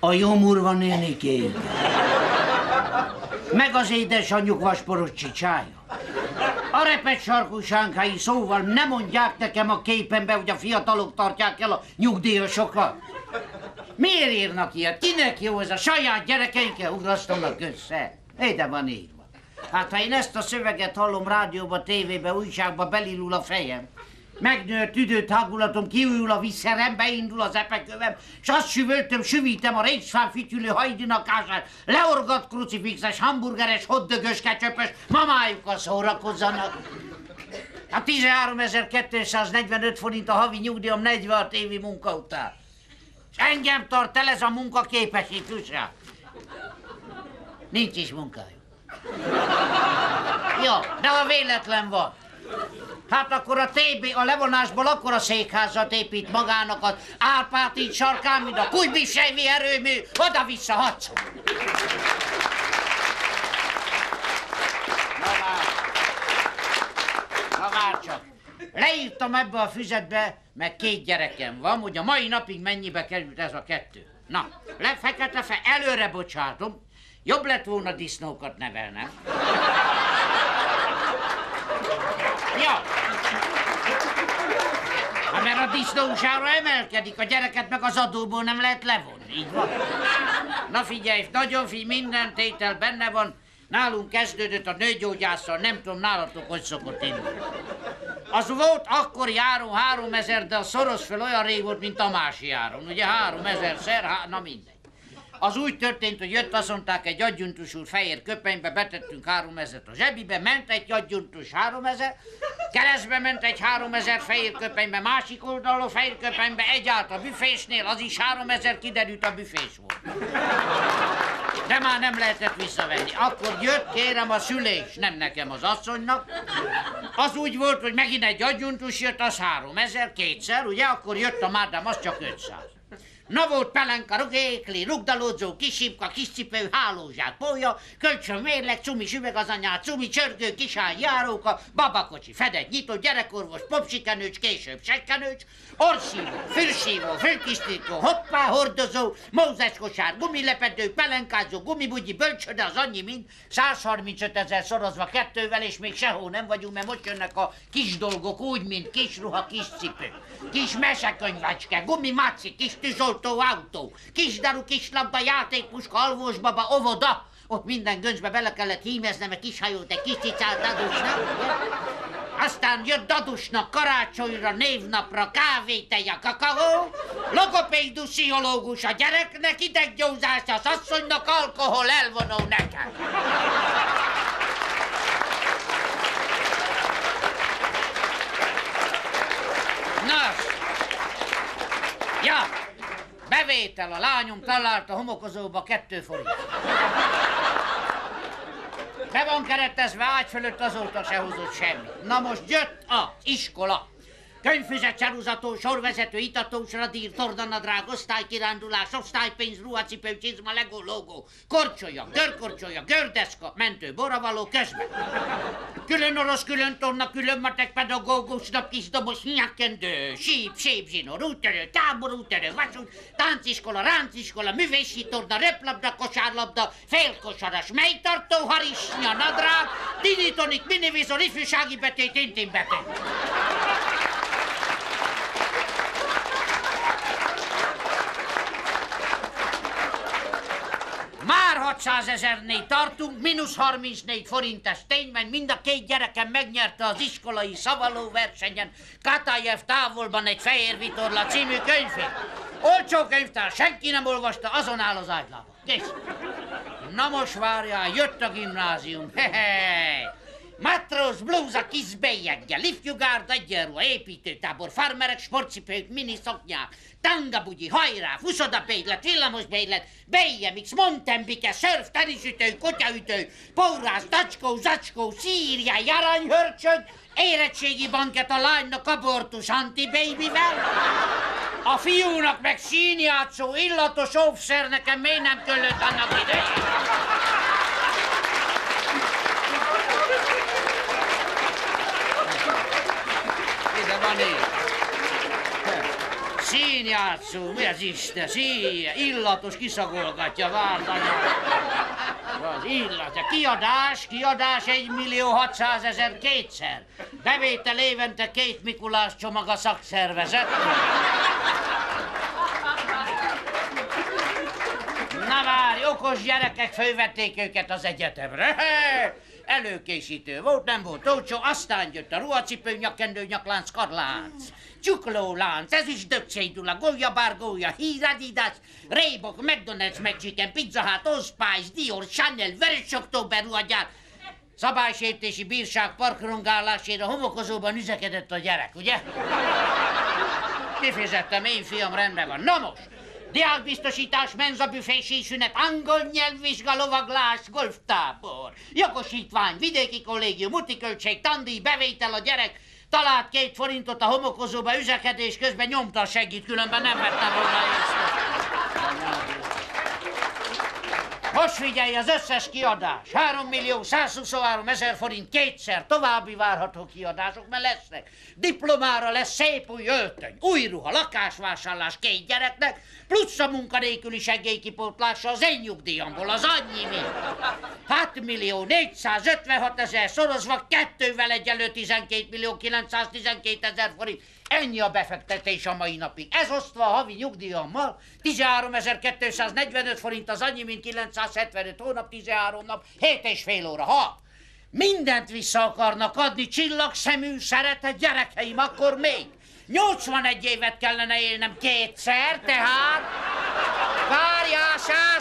A Jomurva néniké. Meg az édesanyjuk vasporos csicsája. A repet sarkú szóval nem mondják nekem a képembe, hogy a fiatalok tartják el a nyugdíjasokat. Miért írnak ilyet? Kinek jó ez a saját gyerekeinkkel ugrasztanak össze? Ide van írva. Hát ha én ezt a szöveget hallom rádióba, tévébe, újságba, belilul a fejem. Megnőtt üdőt hangulatom, kiújul a visszerem, beindul az epekövem, s azt süvöltöm, süvítem a régsfán fütyülő hajdinakását, leorgat krucifixes, hamburgeres, hoddögös, kecsöpös, mamájukkal szórakozzanak. A 13.245 forint a havi nyugdíjam 46 évi munka után. És engem tart el ez a munka képesítőse. Nincs is munkájuk. Jó, de ha véletlen van, Hát akkor a TB a levonásból akkor a székházat épít magának az Árpáti sarkán, mint a Kujbisejvi erőmű, oda-vissza hatszor. Na vár. Na vár csak. Leírtam ebbe a füzetbe, meg két gyerekem van, hogy a mai napig mennyibe került ez a kettő. Na, le fekete fe, előre bocsátom, jobb lett volna disznókat nevelnem. Ja. Ha mert a disznósára emelkedik, a gyereket meg az adóból nem lehet levonni. Így van. Na figyelj, nagyon figy, minden tétel benne van. Nálunk kezdődött a nőgyógyászal, nem tudom nálatok, hogy szokott indulni. Az volt akkor járó három ezer, de a szoros fel olyan rég volt, mint a másik járon. Ugye három ezer szer, há, na mindegy. Az úgy történt, hogy jött, azt mondták, egy adjuntus úr fehér köpenybe, betettünk három ezeret a zsebibe, ment egy adjuntus három ezer, keresztbe ment egy három ezer fehér köpenybe, másik oldalon fehér köpenybe, egy a büfésnél, az is három ezer kiderült a büfés volt. De már nem lehetett visszavenni. Akkor jött, kérem, a szülés, nem nekem az asszonynak. Az úgy volt, hogy megint egy adjuntus jött, az három ezer, kétszer, ugye? Akkor jött a mádám, az csak 500. Na volt pelenka, rugékli, rugdalódzó, kisipka, kiscipő, hálózsák, pólya, kölcsön mérleg, cumi süveg az anyát, cumi csörgő, kisány, járóka, babakocsi, fedett, nyitott, gyerekorvos, popsikenőcs, később sekkenőcs, orszívó, fülsívó, fülkisztító, hoppá, hordozó, mózes kosár, gumilepedő, pelenkázó, gumibugyi, bölcsöde, az annyi mind, 135 ezer szorozva kettővel, és még sehol nem vagyunk, mert most jönnek a kis dolgok, úgy, mint kis ruha, kis cipő, kis mesekönyvecske, gumimáci, kis tűzolt, autó. Kisdaru, kislabda, játékpuska, alvósbaba, óvoda. Ott minden göncsbe bele kellett hímeznem egy kis hajót, egy kis cicát dadusnak. Aztán jött dadusnak karácsonyra, névnapra, kávé, teja, kakaó, logopédus, pszichológus a gyereknek, ideggyózás az asszonynak, alkohol, elvonó nekem. Nos, ja, Bevétel, a lányom talált a homokozóba kettő forint. Be van keretezve ágy fölött, azóta se hozott semmi. Na most jött a iskola. Könyvfüzet, ceruzató, sorvezető, itatós, radír, tordanadrág, osztálykirándulás, osztálypénz, ruhacipő, csizma, legó, logó, korcsolya, görkorcsolya, gördeszka, mentő, boravaló, közben. Külön orosz, külön torna, külön matek, pedagógus, nap, kis doboz, nyakkendő, síp, sép, zsinór, úterő, tábor, úterő, vasút, tánciskola, ránciskola, művészi torna, röplabda, kosárlabda, félkosaras, melytartó, harisnya, nadrág, dinitonik, minivizor, ifjúsági betét, intim betét. Már 600 ezernél tartunk, mínusz 34 forintes tényben mind a két gyerekem megnyerte az iskolai szavaló versenyen Katajev távolban egy fehér vitorla című könyvét. Olcsó könyvtár, senki nem olvasta, azon áll az ágylába. Kész. Na most várjál, jött a gimnázium. Hehe. Matróz, blúza, kis bélyeggel, ifjúgárda, egyenruha, építőtábor, farmerek, sportcipők, mini szoknyák, tangabugyi, hajrá, fuszodabélylet, villamosbélylet, bélyemix, montembike, szörf, tenisütő, kutyaütő, pórász, tacskó, zacskó, szíriá, aranyhörcsög, érettségi banket a lánynak abortus antibabyvel, a fiúnak meg színjátszó, illatos óvszer, nekem miért nem köllött annak idején? Van. Színjátszó, mi az Isten? Szín, illatos kiszagolgatja várdanya. Az illat, kiadás, kiadás 1 millió 600 ezer kétszer. Bevétel évente két Mikulás csomag a szakszervezettől. Na várj, okos gyerekek fölvették őket az egyetemre. Előkészítő volt, nem volt olcsó, aztán jött a ruhacipő, nyakendő, nyaklánc, karlánc. Csuklólánc, ez is dögcédula, golyabár, gólya, hír, adidas, Reebok, McDonald's, McChicken, Pizza Hut, Old Spice, Dior, Chanel, Veres Október ruhagyár. Szabálysértési bírság parkrongálásért a homokozóban üzekedett a gyerek, ugye? Kifizettem, én fiam, rendben van. Na most, Diákbiztosítás, menzabüfé, sísünet, angol nyelvvizsga, lovaglás, golftábor, jogosítvány, vidéki kollégium, utiköltség, tandíj, bevétel a gyerek, talált két forintot a homokozóba üzekedés közben nyomta segít, különben nem vette volna észre. Most figyelj, az összes kiadás. 3 millió 123 ezer forint kétszer. További várható kiadások, mert lesznek. Diplomára lesz szép új öltöny, új ruha, lakásvásárlás két gyereknek, plusz a munkanélküli segélykipótlása az én nyugdíjamból, az annyi mi. 6 millió 456 ezer szorozva kettővel egyelő 12 millió 912 ezer forint. Ennyi a befektetés a mai napig. Ez osztva a havi nyugdíjammal, 13.245 forint az annyi, mint 975 hónap, 13 nap, 7 és fél óra. Ha mindent vissza akarnak adni csillagszemű, szeretett gyerekeim, akkor még 81 évet kellene élnem kétszer, tehát...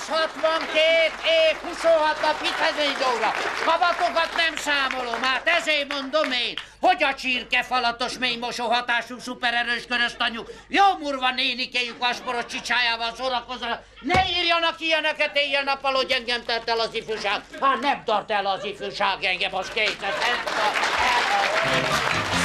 Várjál, 162 év, 26 nap, itt ez óra. Kabatokat nem számolom, hát ezért mondom én, hogy a csirkefalatos mély mosóhatású szupererős köröztanyú jó murva nénikéjük vasporos csicsájával szórakozva. Ne írjanak ilyeneket éjjel-nappal, hogy engem tart el az ifjúság. Hát nem tart el az ifjúság engem, az kétes. Nem tart el.